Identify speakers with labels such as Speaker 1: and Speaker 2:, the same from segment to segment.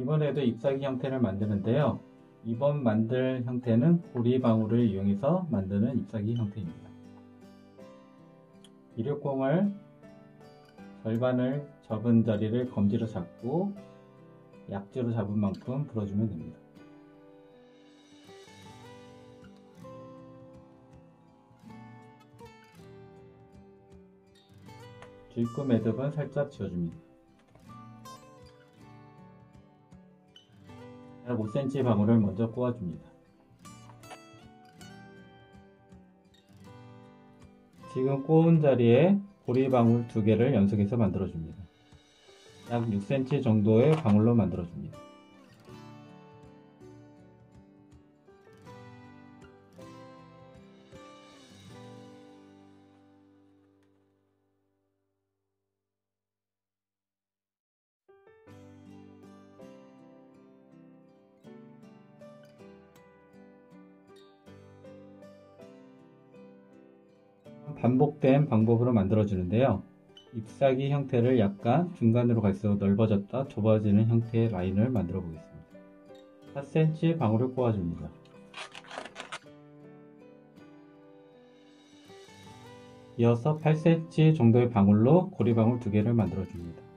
Speaker 1: 이번에도 잎사귀 형태를 만드는데요. 이번 만들 형태는 고리방울을 이용해서 만드는 잎사귀 형태입니다. 일육공을 절반을 접은 자리를 검지로 잡고 약지로 잡은 만큼 불어주면 됩니다. 주입구 매듭은 살짝 지워줍니다. 약 5cm 방울을 먼저 꼬아줍니다. 지금 꼬은 자리에 고리방울 두 개를 연속해서 만들어줍니다. 약 6cm 정도의 방울로 만들어줍니다. 반복된 방법으로 만들어 주는데요. 잎사귀 형태를 약간 중간으로 갈수록 넓어졌다 좁아지는 형태의 라인을 만들어 보겠습니다. 4cm 방울을 꼬아줍니다. 이어서 8cm 정도의 방울로 고리방울 두 개를 만들어 줍니다.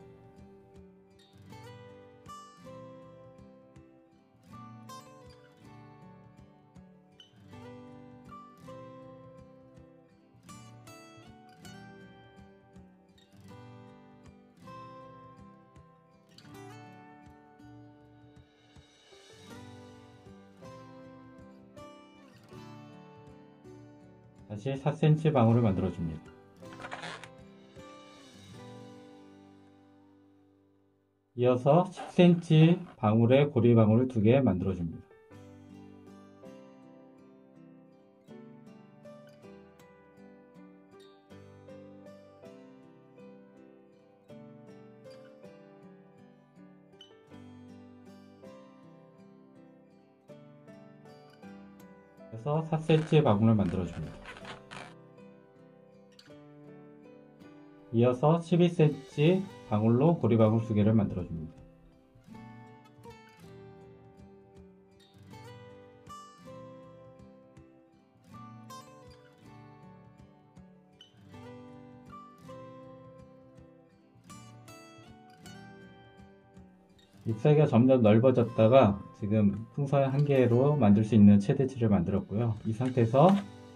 Speaker 1: 다시 4cm 방울을 만들어 줍니다. 이어서 10cm 방울에 고리 방울을 두 개 만들어 줍니다. 그래서 4cm 방울을 만들어 줍니다. 이어서 12cm 방울로 고리방울 두 개를 만들어 줍니다. 잎사귀가 점점 넓어졌다가 지금 풍선 한 개로 만들 수 있는 최대치를 만들었고요. 이 상태에서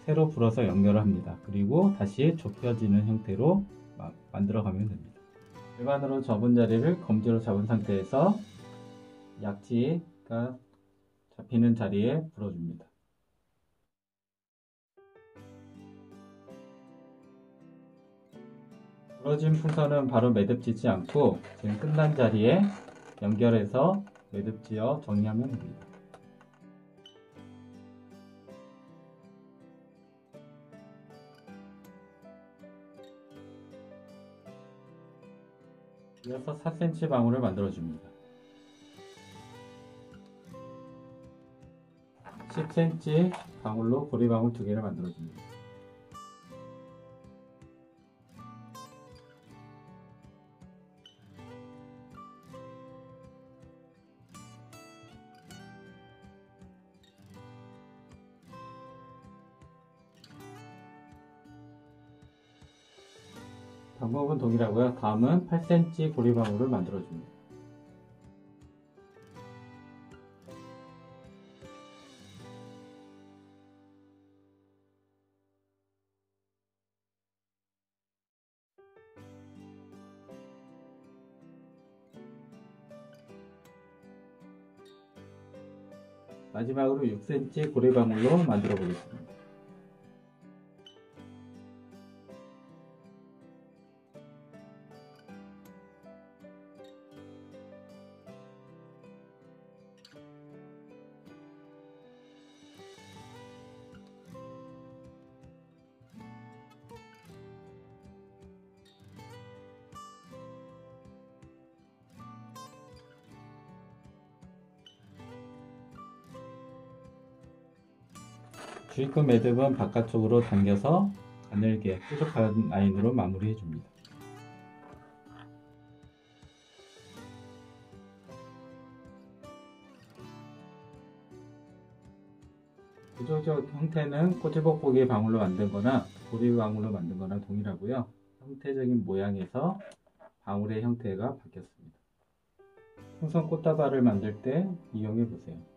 Speaker 1: 새로 불어서 연결을 합니다. 그리고 다시 좁혀지는 형태로 만들어 가면 됩니다. 일반으로 접은 자리를 검지로 잡은 상태에서 약지가 잡히는 자리에 불어줍니다. 부러진 풍선은 바로 매듭지지 않고 지금 끝난 자리에 연결해서 매듭지어 정리하면 됩니다. 이어서 4cm 방울을 만들어 줍니다. 10cm 방울로 고리방울 두 개를 만들어 줍니다. 방법은 동일하고요. 다음은 8cm 고리방울을 만들어줍니다. 마지막으로 6cm 고리방울로 만들어 보겠습니다. 주입금 매듭은 바깥쪽으로 당겨서 가늘게 뾰족한 라인으로 마무리해 줍니다. 구조적 형태는 꼬치볶보기 방울로 만든 거나 고리 방울로 만든 거나 동일하고요. 형태적인 모양에서 방울의 형태가 바뀌었습니다. 풍선 꽃다발을 만들 때 이용해 보세요.